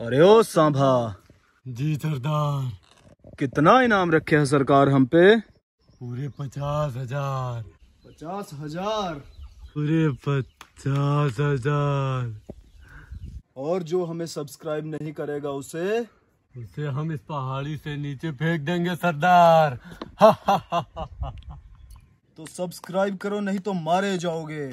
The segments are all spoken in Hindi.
अरे ओ सांभा। जी सरदार। कितना इनाम रखे है सरकार हम पे? पूरे पचास हज़ार। पचास हज़ार? पूरे पचास हज़ार। और जो हमें सब्सक्राइब नहीं करेगा उसे? उसे हम इस पहाड़ी से नीचे फेंक देंगे सरदार। तो सब्सक्राइब करो नहीं तो मारे जाओगे।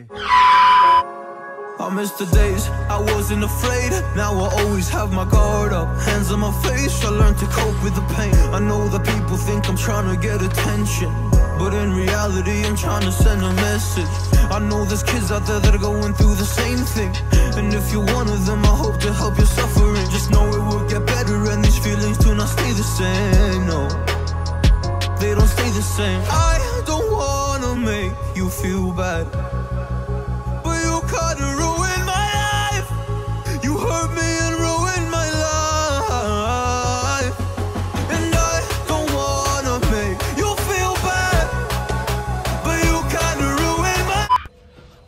I miss the days I wasn't afraid. Now I always have my guard up. Hands on my face, I learned to cope with the pain. I know that people think I'm trying to get attention. But in reality, I'm trying to send a message. I know there's kids out there that are going through the same thing. And if you're one of them, I hope to help your suffering. Just know it will get better, and these feelings do not stay the same. No, they don't stay the same. I don't wanna make you feel bad.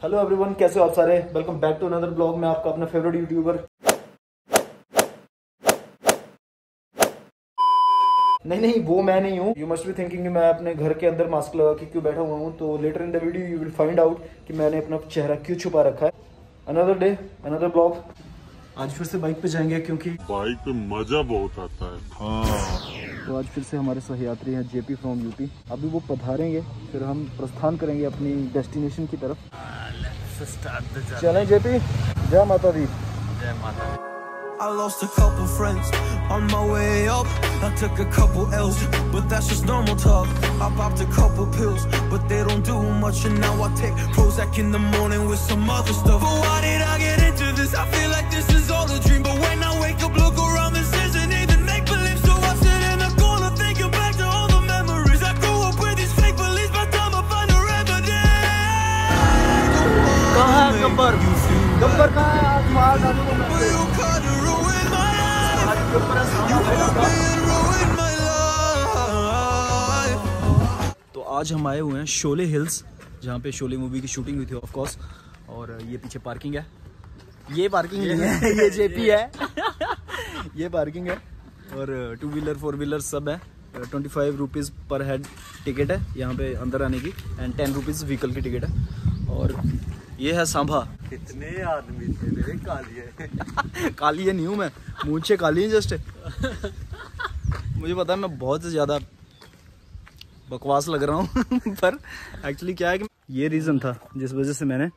Hello everyone कैसे हो आप सारे? Welcome back to another blog में आपका अपना फेवरेट यूट्यूबर नहीं नहीं वो मैं नहीं हूँ। यू मस्ट बी थिंकिंग मैं अपने घर के अंदर मास्क लगा के क्यों बैठा हुआ हूँ। तो later in the video you will find out कि मैंने अपना चेहरा क्यों छुपा रखा है। अनदर डे अनदर ब्लॉग आज फिर से बाइक पे जाएँगे क्योंकि बाइक पे मज़ा बहुत आता है। हाँ। तो आज फिर से हमारे सहयात्री हैं जेपी फ्रॉम यूपी अभी वो पधारेंगे फिर हम प्रस्थान करेंगे अपनी डेस्टिनेशन की तरफ़। to start the journey. Challenge JP. Jai Mata I lost a couple friends on my way up. I took a couple L's, but that's just normal talk. I popped a couple pills, but they don't do much. And now I take Prozac in the morning with some other stuff. My life. तो आज हम आए हुए हैं शोले हिल्स, जहाँ पे शोले मूवी की शूटिंग हुई थी ऑफ़ कोर्स और ये पीछे पार्किंग है। ये पार्किंग नहीं है, ये जेपी है। ये पार्किंग है, और टू व्हीलर फोर व्हीलर सब है। Twenty five rupees per head ticket है, यहाँ पे अंदर आने की एंड टेन रुपीज़ व्हीकल की टिकट है। और ये है सांभा। कितने आदमी थे मेरे कालिए। काली है नहीं हूँ मैं मूछे काली है जस्ट मुझे पता है मैं बहुत ज़्यादा बकवास लग रहा हूँ पर एक्चुअली क्या है कि ये रीज़न था जिस वजह से मैंने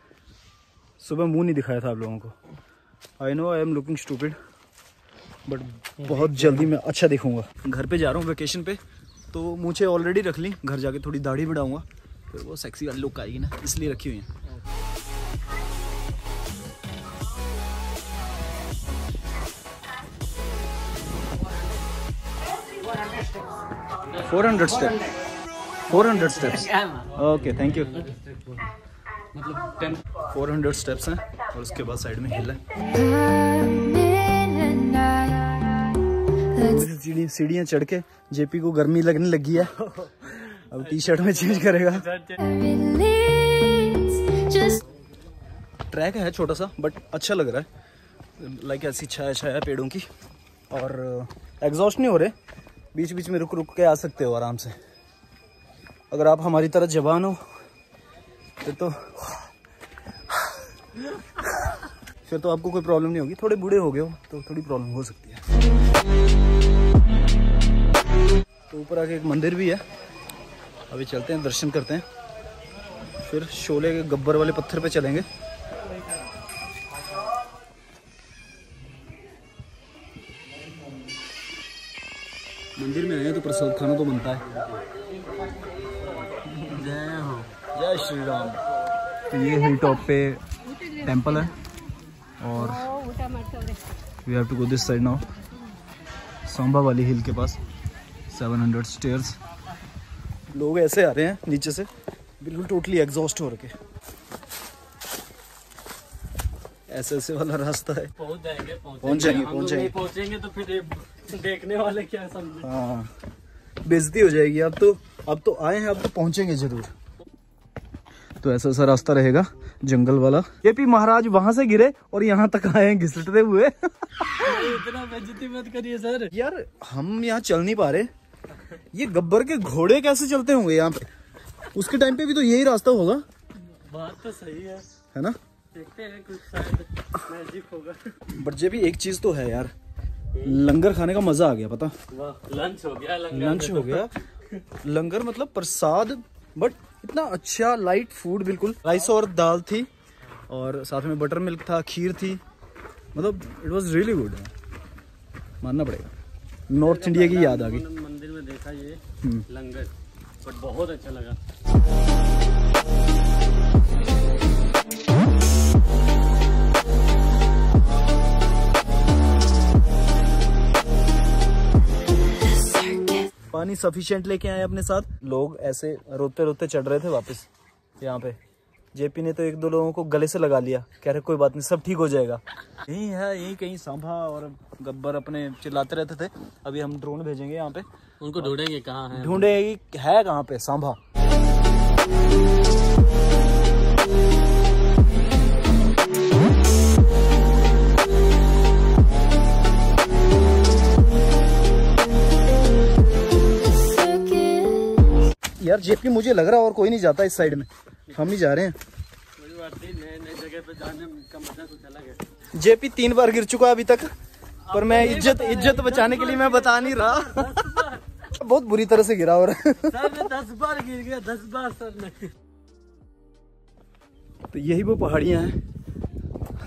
सुबह मुँह नहीं दिखाया था आप लोगों को। I know I am looking stupid but बहुत जल्दी मैं अच्छा दिखूँगा। घर पे जा रहा हूँ वेकेशन पे तो मुझे ऑलरेडी रख ली घर जाके थोड़ी दाढ़ी बढ़ाऊँगा फिर वो सेक्सी वाली लुक आएगी ना इसलिए रखी हुई है। Four hundred step four hundred. Steps okay thank you four hundred steps हैं और उसके बाद साइड में हिल है. सीढ़ियाँ चढ़ के जेपी को गर्मी लगने लगी है. अब टी शर्ट में चेंज करेगा. ट्रैक है छोटा सा बट अच्छा लग रहा है. लाइक ऐसी छाया छाया पेड़ों की. और एग्जॉस्ट नहीं हो रहे. बीच बीच में रुक रुक के आ सकते हो आराम से। अगर आप हमारी तरह जवान हो, फिर तो फिर तो आपको कोई प्रॉब्लम नहीं होगी। थोड़े बूढ़े हो गए हो तो थोड़ी प्रॉब्लम हो सकती है। तो ऊपर आके एक मंदिर भी है। अभी चलते हैं, दर्शन करते हैं। फिर शोले के गब्बर वाले पत्थर पे चलेंगे। मंदिर में आए तो प्रसाद खाना तो बनता है। जय हो। जय श्री राम तो ये हिल टॉप पे टेंपल है और we have to go this side now Samba वाली हिल के पास। 700 स्टेयर्स लोग ऐसे आ रहे हैं नीचे से। बिल्कुल टोटली एग्जॉस्ट हो रखे। ऐसे ऐसे वाला रास्ता है। पहुँच जाएँगे पहुँच जाएँगे, पहुँच जाएँगे। पहुँचेंगे तो फिर देखने वाले क्या समझे। हाँ। बेइज्जती हो जाएगी। अब तो अब तो आए हैं अब तो पहुँचेंगे ज़रूर। तो ऐसा ऐसा रास्ता रहेगा जंगल वाला। ये भी महाराज वहाँ से गिरे और यहाँ तक आए हैं घिसटते हुए। इतना बेइज्जती मत करिए सर। यार हम यहाँ चल नहीं पा रहे। ये गब्बर के घोड़े कैसे चलते होंगे यहाँ पे? उसके टाइम पे भी तो यही रास्ता होगा। बात तो सही है। है ना? देखते हैं कुछ शायद मैजिक होगा। बट ये भी एक चीज़ तो है यार। लंगर खाने का मज़ा आ गया पता? लंच हो गया लंगर लंच हो गया। लंगर मतलब प्रसाद बट इतना अच्छा लाइट फ़ूड बिल्कुल। राइस और दाल थी और साथ में बटर मिल्क था खीर थी। मतलब इट वाज रियली गुड मानना पड़ेगा। नॉर्थ इंडिया की याद आ गई। मंदिर में देखा ये हम्म। लंगर बट बहुत अच्छा लगा। पानी सफिशियंट लेके आए अपने साथ। लोग ऐसे रोते रोते चढ़ रहे थे वापस यहाँ पे। जेपी ने तो एक दो लोगों को गले से लगा लिया। कह रहे कोई बात नहीं सब ठीक हो जाएगा। यही है यही कहीं सांभा और गब्बर अपने चिल्लाते रहते थे। अभी हम ड्रोन भेजेंगे यहाँ पे। उनको ढूंढेंगे कहाँ है। ढूंढे है कहाँ पे सांभा। यार जेपी मुझे लग रहा है और कोई नहीं जाता इस साइड में। हम ही जा रहे हैं। जेपी तीन बार गिर चुका है अभी तक पर मैं इज़्ज़त इज़्ज़त बचाने के लिए मैं बता नहीं रहा। बहुत बुरी तरह से गिरा और दस बार गिर गया दस बार सर नहीं तो यही वो पहाड़ियाँ हैं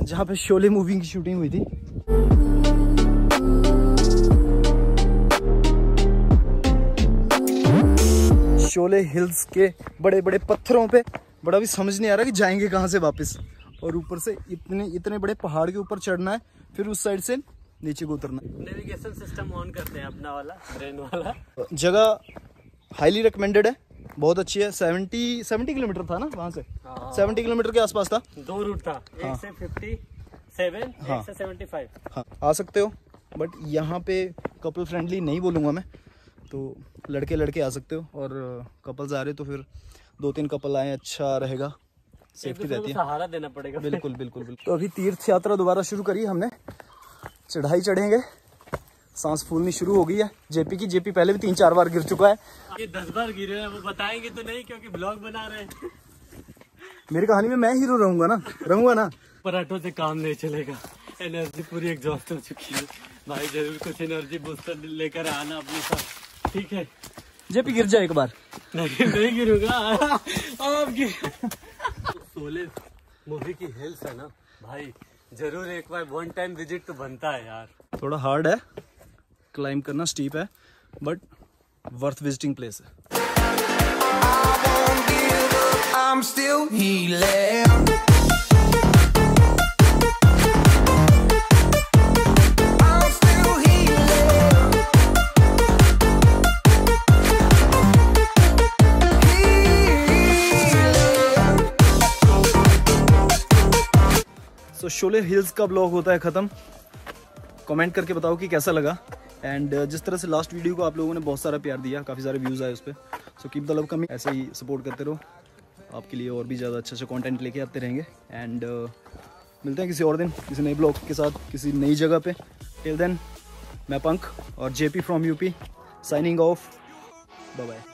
जहाँ पे शोले मूवी की शूटिंग हुई थी। शोले हिल्स के बड़े बड़े पत्थरों पे। बड़ा भी समझ नहीं आ रहा कि जाएँगे कहाँ से वापस। और ऊपर से इतने इतने बड़े पहाड़ के ऊपर चढ़ना है फिर उस साइड से नीचे को उतरना नेविगेशन सिस्टम ऑन करते हैं अपना वाला ब्रेन वाला। जगह हाईली रिकमेंडेड है। बहुत अच्छी है। सेवेंटी सेवेंटी किलोमीटर था ना वहाँ से? हाँ। सेवेंटी किलोमीटर के आसपास था। दो रूट था। एक से फिफ्टी सेवन हाँ। से सेवेंटी फाइव हाँ आ सकते हो। बट यहाँ पे कपल फ्रेंडली नहीं बोलूँगा मैं। तो लड़के लड़के आ सकते हो और कपल्स आ रहे तो फिर दो तीन कपल आए अच्छा रहेगा। सेफ्टी रहती है। सहारा देना पड़ेगा। बिल्कुल बिल्कुल बिल्कुल। तो अभी तीर्थ यात्रा दोबारा शुरू करी हमने। चढ़ाई चढ़ेंगे। सांस फूलनी शुरू हो गई है। जेपी की जेपी पहले भी तीन चार बार गिर चुका है। ये दस बार गिरे हैं वो बताएँगे तो नहीं क्योंकि ब्लॉग बना रहे हैं। मेरी कहानी में मैं हीरो रहूँगा ना? रहूँगा ना? पराठों से काम नहीं चलेगा। एनर्जी पूरी एग्जॉस्ट हो चुकी है। भाई ज़रूर कुछ एनर्जी बूस्टर लेकर आना अपने साथ। ठीक है। जेपी गिर जाए एक बार। नहीं नहीं गिरूँगा। आप गिर सोले मूवी की हिल्स है ना। भाई ज़रूर एक बार वन टाइम विज़िट तो बनता है यार। थोड़ा हार्ड है। क्लाइंब करना स्टीप है बट वर्थ विजिटिंग प्लेस है। I'm still healing. Sholay hills का ब्लॉग होता है ख़त्म। कमेंट करके बताओ कि कैसा लगा। एंड जिस तरह से लास्ट वीडियो को आप लोगों ने बहुत सारा प्यार दिया काफ़ी सारे व्यूज़ आए उस पर so keep the love coming ऐसे ही सपोर्ट करते रहो। आपके लिए और भी ज़्यादा अच्छा अच्छा कंटेंट लेके आते रहेंगे। एंड uh, मिलते हैं किसी और दिन किसी नए ब्लॉग के साथ किसी नई जगह पे। टिल देन मैं पंख और JP from UP signing off bye